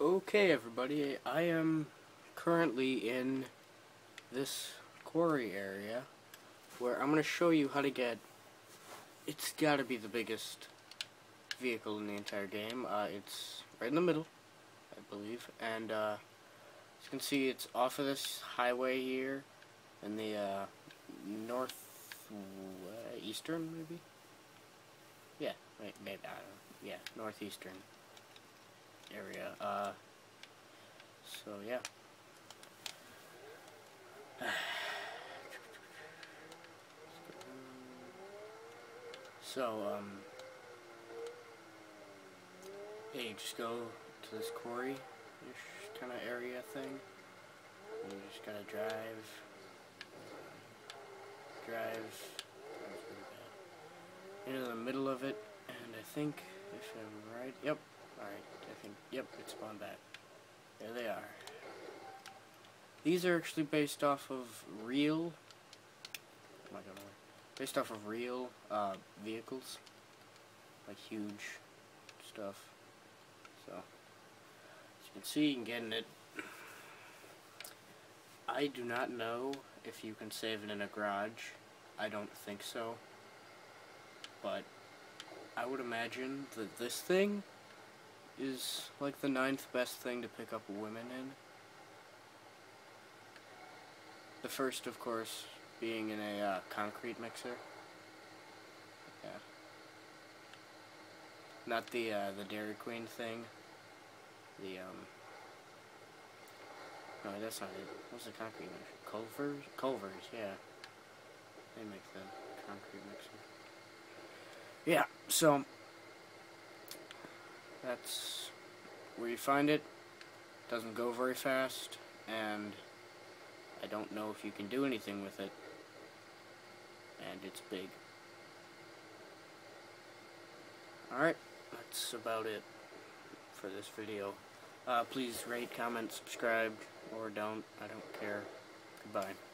Okay everybody, I am currently in this quarry area where I'm going to show you how to get, it's got to be the biggest vehicle in the entire game. Uh, it's right in the middle, I believe, and uh, as you can see it's off of this highway here in the uh, north eastern maybe? Yeah, maybe, I don't know. Yeah, northeastern area. Uh, so yeah. So, um, you just go to this quarry kind of area thing. And you just gotta drive, drive, into the middle of it, and I think, if I'm right, yep, alright, I think, yep, it spawned back. There they are. These are actually based off of real, oh my god, based off of real uh, vehicles, like huge stuff. So, as you can see, you can get in it. I do not know if you can save it in a garage. I don't think so. But I would imagine that this thing is like the ninth best thing to pick up women in. The first, of course, being in a uh, concrete mixer. Yeah. Not the uh, the Dairy Queen thing. The um. No, that's not it. What's the concrete mixer? Culver's. Culver's, yeah. They make the concrete mixer. Yeah. So that's where you find it. Doesn't go very fast, and I don't know if you can do anything with it. And it's big. Alright, that's about it for this video. Uh, please rate, comment, subscribe, or don't. I don't care. Goodbye.